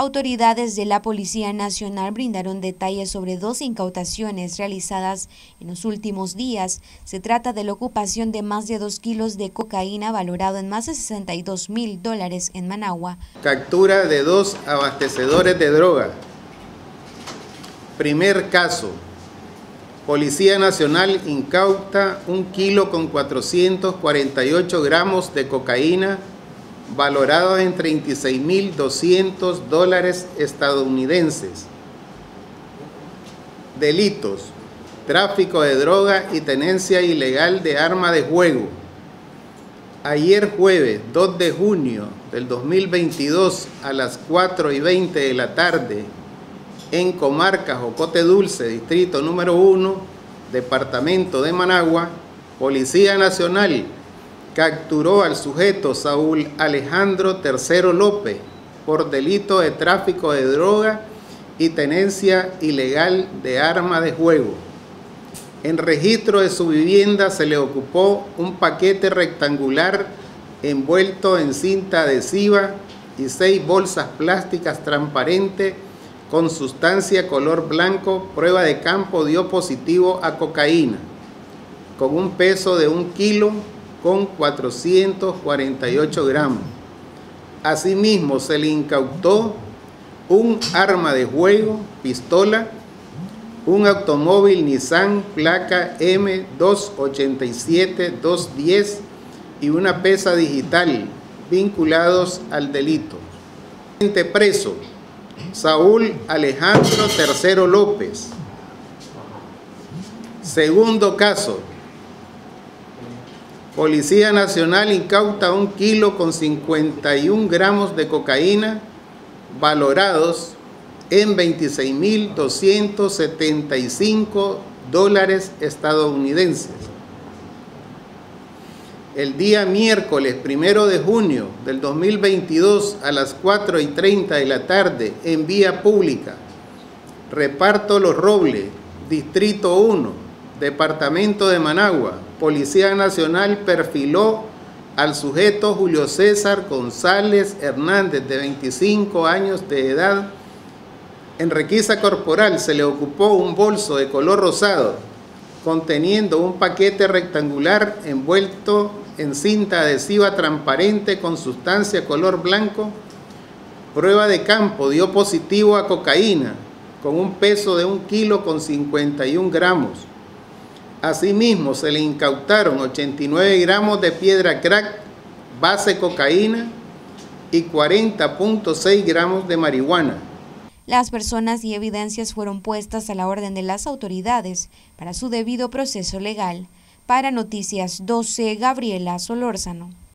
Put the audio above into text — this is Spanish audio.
Autoridades de la Policía Nacional brindaron detalles sobre dos incautaciones realizadas en los últimos días. Se trata de la ocupación de más de dos kilos de cocaína valorado en más de 62 mil dólares en Managua. Captura de dos abastecedores de droga. Primer caso. Policía Nacional incauta un kilo con 448 gramos de cocaína valorado en 36.200 dólares estadounidenses. Delitos, tráfico de droga y tenencia ilegal de arma de juego. Ayer jueves 2 de junio del 2022 a las 4 y 20 de la tarde en Comarca Jocote Dulce, distrito número 1, departamento de Managua, Policía Nacional capturó al sujeto Saúl Alejandro Tercero López por delito de tráfico de droga y tenencia ilegal de arma de juego. En registro de su vivienda se le ocupó un paquete rectangular envuelto en cinta adhesiva y seis bolsas plásticas transparentes con sustancia color blanco, prueba de campo dio positivo a cocaína, con un peso de un kilo con 448 gramos. Asimismo, se le incautó un arma de juego, pistola, un automóvil Nissan placa M287-210 y una pesa digital vinculados al delito. Preso, Saúl Alejandro Tercero López. Segundo caso, Policía Nacional incauta un kilo con 51 gramos de cocaína valorados en 26.275 dólares estadounidenses. El día miércoles primero de junio del 2022 a las 4 y 30 de la tarde en vía pública, reparto Los Robles, Distrito 1, Departamento de Managua, Policía Nacional perfiló al sujeto Julio César González Hernández, de 25 años de edad. En requisa corporal se le ocupó un bolso de color rosado conteniendo un paquete rectangular envuelto en cinta adhesiva transparente con sustancia color blanco. Prueba de campo dio positivo a cocaína con un peso de un kilo con 51 gramos. Asimismo, se le incautaron 89 gramos de piedra crack, base cocaína y 40.6 gramos de marihuana. Las personas y evidencias fueron puestas a la orden de las autoridades para su debido proceso legal. Para Noticias 12, Gabriela Solórzano.